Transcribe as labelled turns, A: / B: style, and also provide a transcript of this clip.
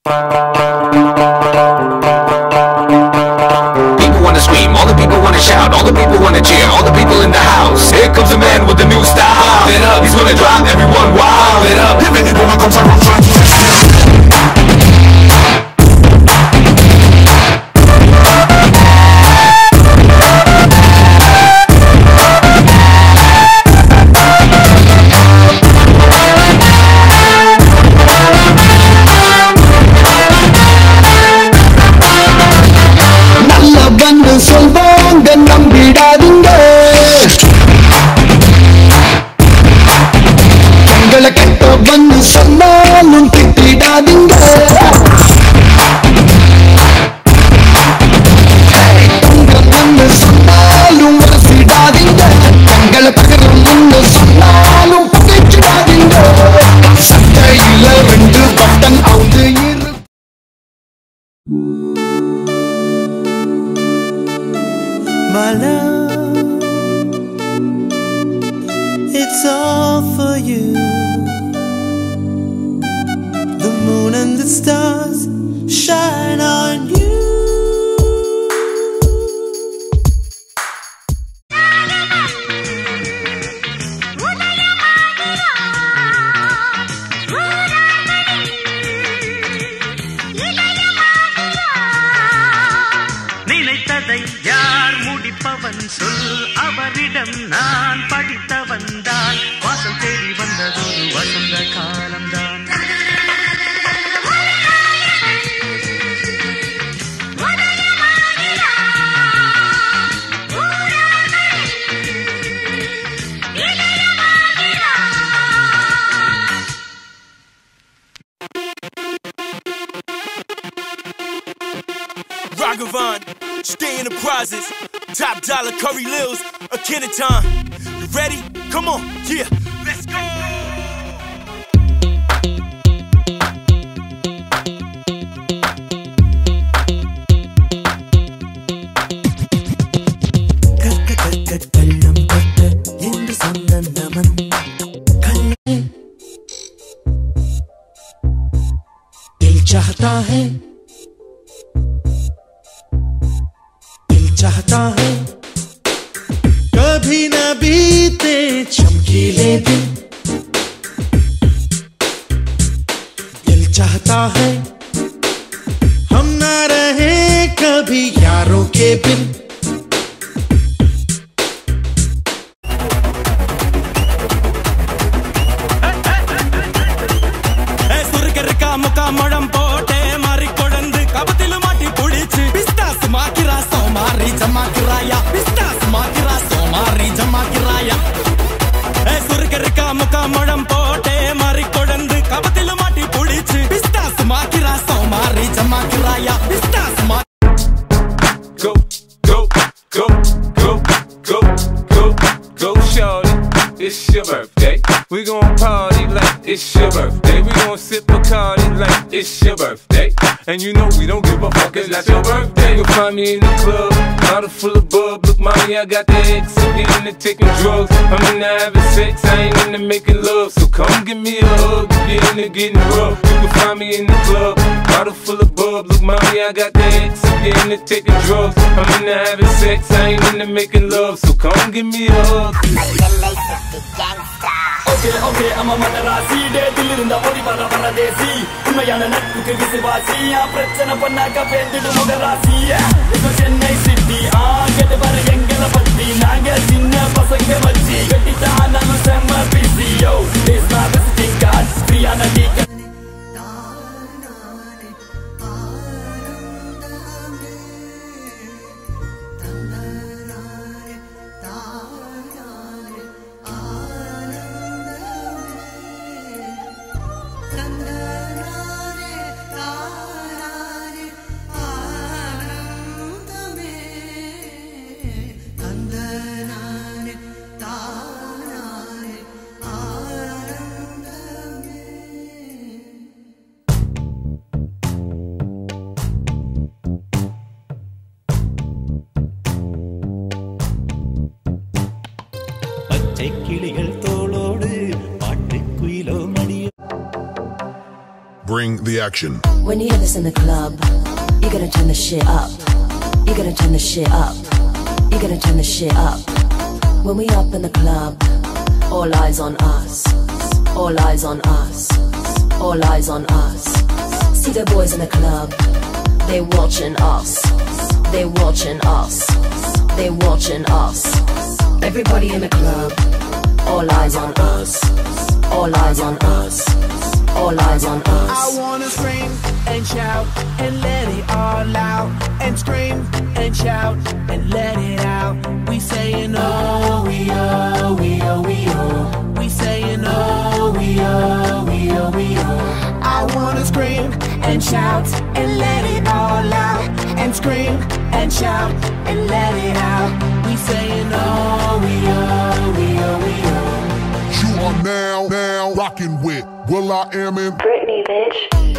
A: People wanna scream, all the people wanna shout, all the people wanna cheer, all the people in the house. Here comes a man with a new style. It up, he's gonna drive everyone wild.
B: My love, it's all for you. The moon and the stars shine on
C: படிப்பவன் சொல் அவரிடம் நான் படித்தவன் தான் வாசல் தேடி வந்ததொரு வசந்த காலம்தான்
D: Ragavan, stay in the prizes. Top dollar curry lils, a kineton. You ready? Come on, yeah, let's go.
B: चाहता है कभी न बीते चमकीले दिन दिल चाहता है हम ना रहे कभी यारों के बिन
D: சுருக்கருக்கா முக்கா முழம் போட்டே மாறி கொடந்து கபத்தில மாட்டி புடிச்சு பிஸ்தாஸ் மாக்கிரா சோமாரி ஜமாக்கிராயா பிஸ்தாஸ் மாக்கிரா சோமாரி ஜமாக்கிராயா சுருக்கருக்கா முக்கா முழம் போட்டே மாறி கொடந்து கபத்தில மாட்டி புடிச்சு பிஸ்தாஸ் மாக்கிரா சோமாரி ஜமாக்கிராயா பிஸ்தாஸ் மா
E: go, go, go, go, go, go, go, shorty. It's your birthday. We gon' party like it's your birthday. We gon' sip Bacardi like it's your birthday. And you know we don't give a fuck, it's not your birthday. You'll find me in the club, bottle full of bub. Look, mommy, I got the X. I'm getting taking drugs. I'm into having sex, I ain't into making love. So come give me a hug, get into getting rough. You can find me in the club, bottle full of bub. Look, mommy, I got the getting into taking drugs. I'm into having sex, I ain't into making love. So come give me a hug.
F: Okay okay அம்மா மதராசி டேட்டில் இருந்த ஓடி வர பரதேசி உண்மையான நட்புக்கு விசுவாசி பிரச்சனை பண்ணாக்க பேந்திடு முகராசி இது சென்னை சிட்டி ஆ கேட்டு பாரு எங்களை பத்தி நாங்க சின்ன பசங்க வச்சு கட்டிட்டா
B: கிளிகள் தோளோடு பாட்டுக்குயிலோ மடியோ
G: bring the action.
H: When you hear this in the club, you gotta turn the shit up. You gotta turn the shit up. You gotta turn the shit up. When we up in the club, all eyes on us. All eyes on us. All eyes on us. See the boys in the club, they watching us. They watching us. They watching us. Everybody in the club, all eyes on us. All eyes on us. All eyes on us.
I: I wanna scream and shout and let it all out. And scream and shout and let it out. We saying oh, we oh, we oh, we oh. We saying oh, we oh, we oh, we oh. I wanna scream and shout and let it all out. And scream and shout and let it out. We saying oh, we oh, we oh, we oh.
G: Are now, now rocking with will.i.am in
H: Britney, bitch.